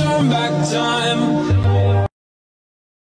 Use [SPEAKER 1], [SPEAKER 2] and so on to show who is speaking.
[SPEAKER 1] turn back time.